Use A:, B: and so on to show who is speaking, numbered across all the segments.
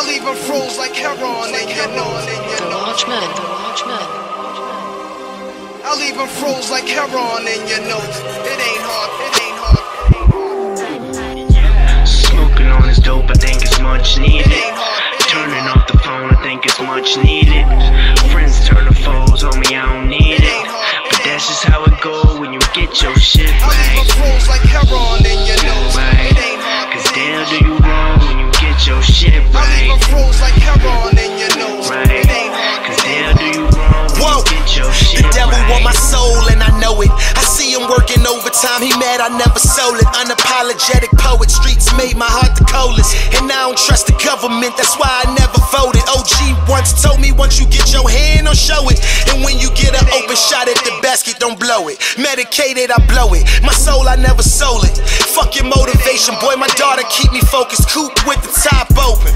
A: I leave him froze like heroin in your nose.
B: The large man, the large man.
A: I leave him froze like heroin in your nose. It ain't hard, it ain't hard, it ain't hard.
C: Smoking on this dope, I think it's much
A: It
C: needed.
A: ain't hard,
C: Turning off the phone, I think it's much needed. Friends turn to foes, homie, I don't need it. But that's just how it go when you get your shit
A: I leave him
C: right.
A: froze like heroin in your nose.
C: Right.
A: It ain't hard,
C: Cause damn, do
A: hard.
C: you wrong when you shit
A: I leave
C: right.
A: him froze like heroin in your nose.
C: Right.
A: It ain't hard,
C: Cause
A: ain't
C: do you wrong
D: Whoa.
C: you get your shit
D: The devil want my soul and I know it. I see him working overtime. He mad I never sold it. Unapologetic poet. Streets made my heart the coldest. And I don't trust the government. That's why I never voted. OG once told me once you get your hand on show it. And when you get an open shot at the basket, don't blow it. Medicated, I blow it. My soul, I never sold it. Fuck your motivation, boy. My daughter keep me focused. Coop with the top open.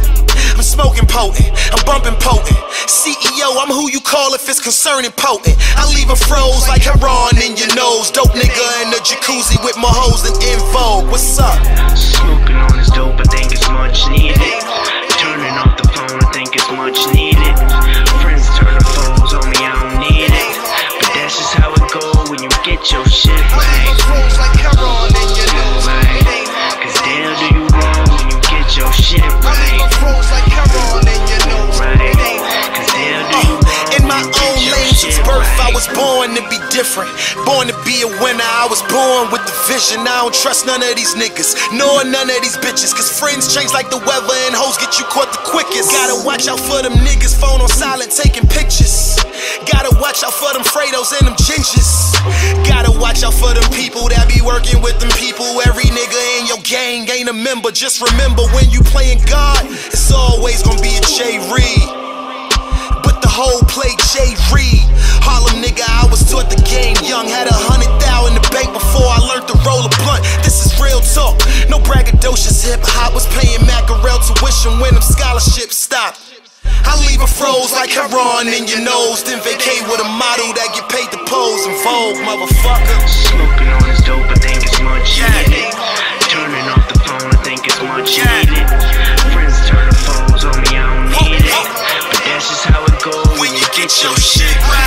D: I'm smoking potent, I'm bumping potent. CEO, I'm who you call if it's concerning potent. I leave a froze like heroin in your nose. Dope nigga in the jacuzzi with my hoes and info. What's up? Different. Born to be a winner, I was born with the vision. I don't trust none of these niggas, nor none of these bitches. Cause friends change like the weather and hoes get you caught the quickest. Gotta watch out for them niggas, phone on silent, taking pictures. Gotta watch out for them Fredos and them gingers. Gotta watch out for them people that be working with them people. Every nigga in your gang ain't a member. Just remember when you playing God, it's always gonna be a J Reed. Whole plate, J Reed. Harlem nigga, I was taught the game young. Had a hundred thou in the bank before I learned to roll a blunt. This is real talk. No braggadocious hip hop was paying Macarel tuition when them scholarships stopped. I leave a froze like heroin in your nose, then vacate with a model that get paid to pose in Vogue, motherfucker.
C: Smoking on
D: ain't
C: your shit.